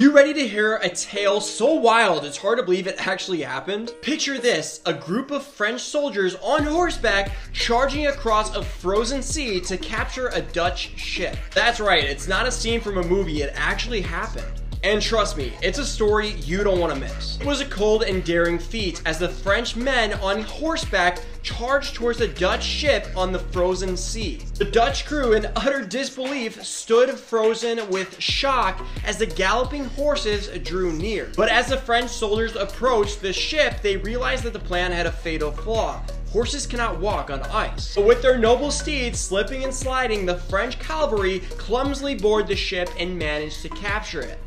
You ready to hear a tale so wild it's hard to believe it actually happened? Picture this, a group of French soldiers on horseback charging across a frozen sea to capture a Dutch ship. That's right, it's not a scene from a movie, it actually happened. And trust me, it's a story you don't want to miss. It was a cold and daring feat as the French men on horseback charged towards the Dutch ship on the frozen sea. The Dutch crew, in utter disbelief, stood frozen with shock as the galloping horses drew near. But as the French soldiers approached the ship, they realized that the plan had a fatal flaw horses cannot walk on ice. But with their noble steeds slipping and sliding, the French cavalry clumsily board the ship and managed to capture it.